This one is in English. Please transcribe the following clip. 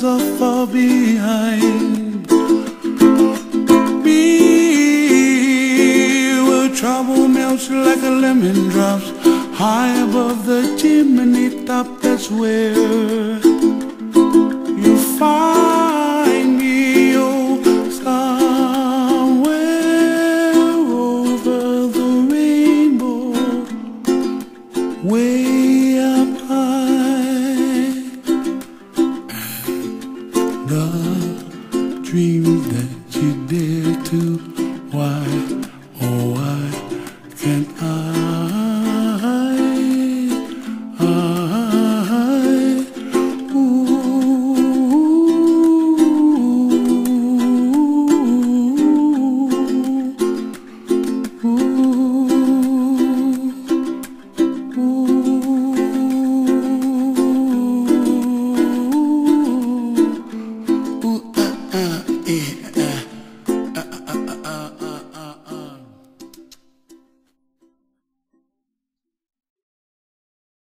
the are far behind. Be where trouble melts like a lemon drops high above the chimney top. That's where you find me. Oh, somewhere over the rainbow, way dreams that you dare to. Why?